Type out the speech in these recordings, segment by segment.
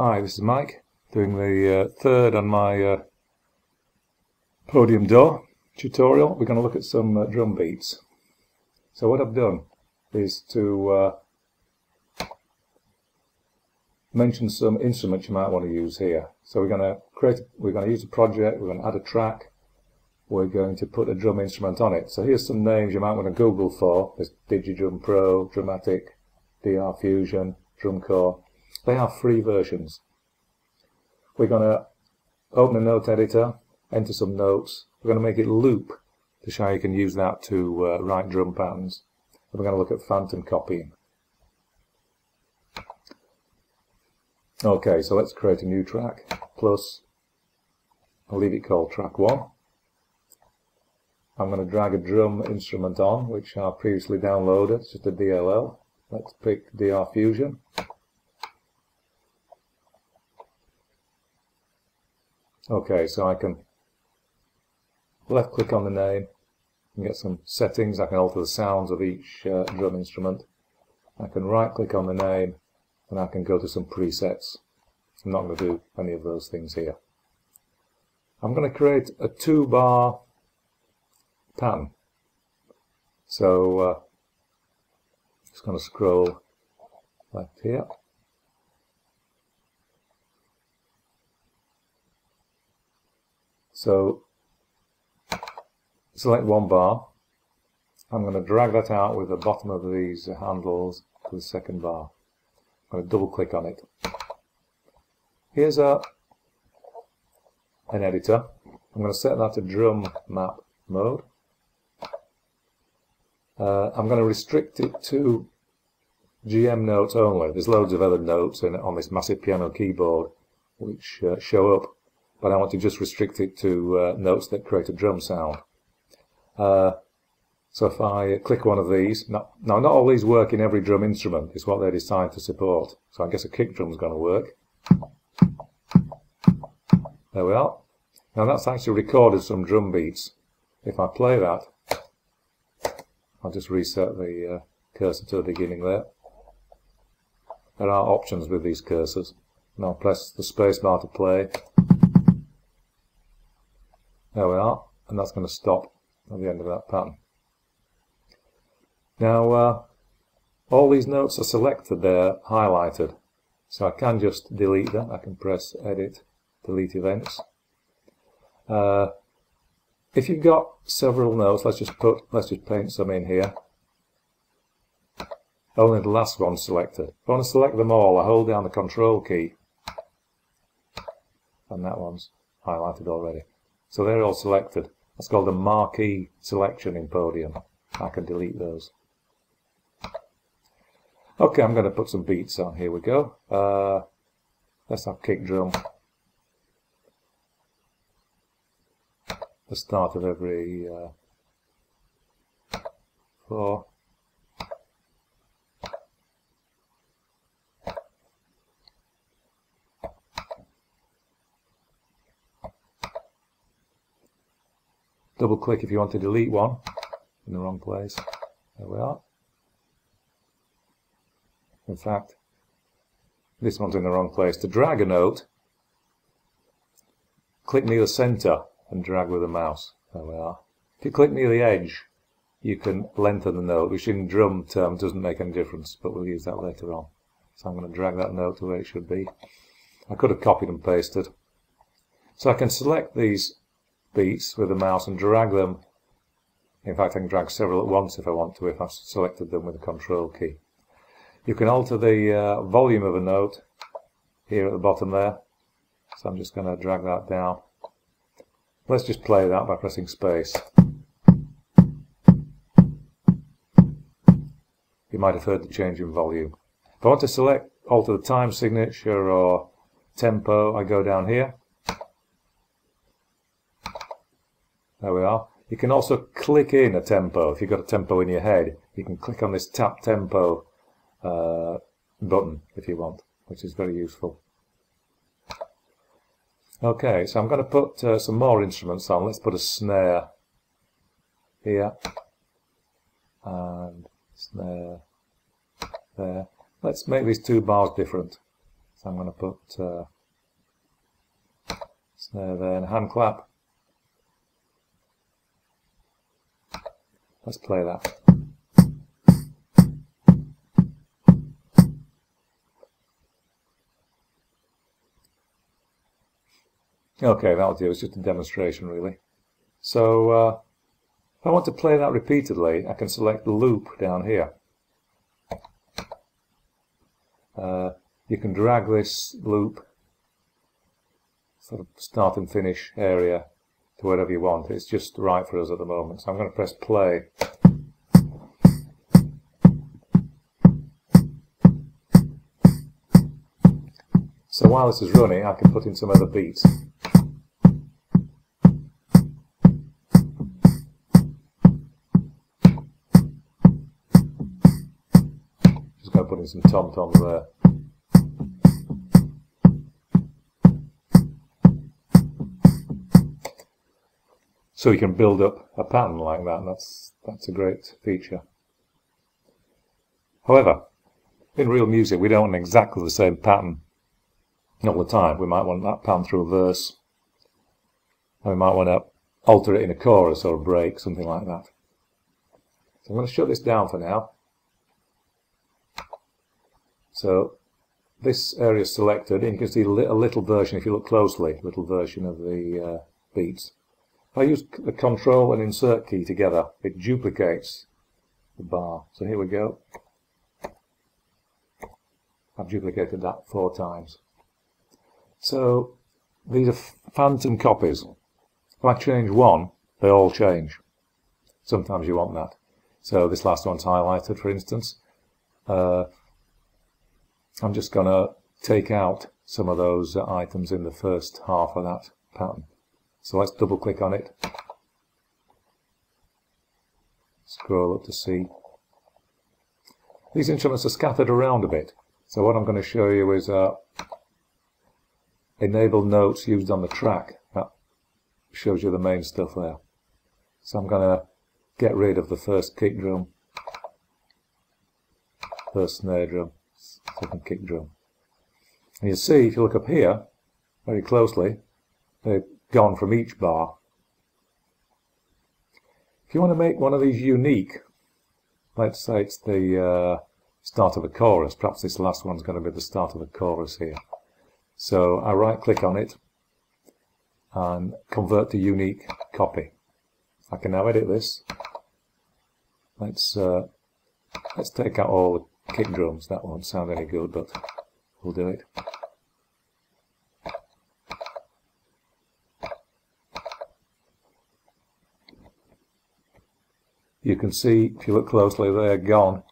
Hi, this is Mike, doing the uh, third on my uh, podium DAW tutorial. We're going to look at some uh, drum beats. So what I've done is to uh, mention some instruments you might want to use here. So we're going to create, we're going to use a project, we're going to add a track, we're going to put a drum instrument on it. So here's some names you might want to Google for. There's DigiDrum Pro, Drumatic, DR Fusion, Drumcore. They are free versions. We're going to open a note editor, enter some notes. We're going to make it loop to show you can use that to uh, write drum patterns. And we're going to look at phantom copying. Okay, so let's create a new track, plus, I'll leave it called track 1. I'm going to drag a drum instrument on, which I previously downloaded, it's just a DLL. Let's pick DR Fusion. Okay, so I can left click on the name and get some settings. I can alter the sounds of each uh, drum instrument. I can right click on the name and I can go to some presets. I'm not going to do any of those things here. I'm going to create a two bar pattern. So uh, just going to scroll left here. So select one bar. I'm going to drag that out with the bottom of these handles to the second bar. I'm going to double click on it. Here's a an editor. I'm going to set that to drum map mode. Uh, I'm going to restrict it to GM notes only. There's loads of other notes in, on this massive piano keyboard which uh, show up, but I want to just restrict it to uh, notes that create a drum sound. Uh, so if I click one of these, now, now not all these work in every drum instrument, it's what they're designed to support. So I guess a kick drum's going to work. There we are. Now that's actually recorded some drum beats. If I play that, I'll just reset the uh, cursor to the beginning there. There are options with these cursors. Now press the spacebar to play. There we are, and that's going to stop at the end of that pattern. Now, uh, all these notes are selected, they're highlighted. So I can just delete them. I can press Edit, Delete Events. Uh, if you've got several notes, let's just put, let's just paint some in here. Only the last one's selected. If I want to select them all, I hold down the Control key. And that one's highlighted already. So they're all selected. That's called a marquee selection in Podium. I can delete those. Okay, I'm going to put some beats on. Here we go. Uh, let's have kick drum. The start of every uh, four. Double click if you want to delete one in the wrong place. There we are. In fact, this one's in the wrong place. To drag a note, click near the center and drag with the mouse. There we are. If you click near the edge, you can lengthen the note, which in drum terms doesn't make any difference, but we'll use that later on. So I'm going to drag that note to where it should be. I could have copied and pasted. So I can select these beats with the mouse and drag them. In fact, I can drag several at once if I want to, if I've selected them with the control key. You can alter the uh, volume of a note here at the bottom there. So I'm just going to drag that down. Let's just play that by pressing space. You might have heard the change in volume. If I want to select, alter the time signature or tempo, I go down here There we are. You can also click in a tempo. If you've got a tempo in your head, you can click on this tap tempo uh, button if you want, which is very useful. Okay, so I'm going to put uh, some more instruments on. Let's put a snare here and snare there. Let's make these two bars different. So I'm going to put uh, snare there and hand clap. Let's play that. Okay, that'll do. It's just a demonstration, really. So, uh, if I want to play that repeatedly, I can select the loop down here. Uh, you can drag this loop, sort of start and finish area, to wherever you want. It's just right for us at the moment. So I'm going to press play. So while this is running, I can put in some other beats. Just going to put in some tom-toms there. So you can build up a pattern like that, that's, that's a great feature. However, in real music we don't want exactly the same pattern all the time. We might want that pattern through a verse, and we might want to alter it in a chorus or a break, something like that. So I'm going to shut this down for now. So this area is selected and you can see a little version if you look closely, little version of the uh, beats. I use the control and insert key together, it duplicates the bar. So here we go. I've duplicated that four times. So these are phantom copies. If I change one, they all change. Sometimes you want that. So this last one's highlighted, for instance. Uh, I'm just going to take out some of those items in the first half of that pattern. So let's double click on it. Scroll up to see. These instruments are scattered around a bit. So what I'm going to show you is uh, enable notes used on the track. That shows you the main stuff there. So I'm going to get rid of the first kick drum, first snare drum, second kick drum. And you see, if you look up here, very closely, they've gone from each bar. If you want to make one of these unique, let's say it's the uh, start of a chorus, perhaps this last one's going to be the start of a chorus here. So I right click on it and convert to unique copy. I can now edit this. Let's uh, let's take out all the kick drums. That won't sound any good, but we'll do it. You can see, if you look closely, they're gone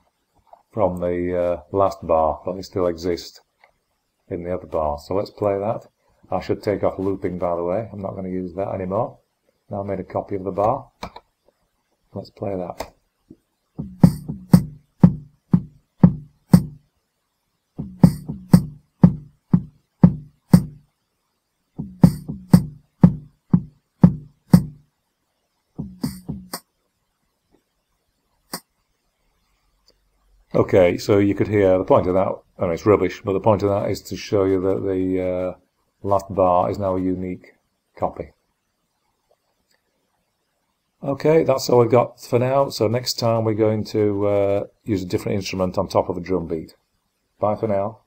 from the uh, last bar, but they still exist in the other bar. So let's play that. I should take off looping, by the way. I'm not going to use that anymore. Now I made a copy of the bar. Let's play that. Okay, so you could hear the point of that, I mean it's rubbish, but the point of that is to show you that the uh, last bar is now a unique copy. Okay, that's all we've got for now. So next time we're going to uh, use a different instrument on top of a drum beat. Bye for now.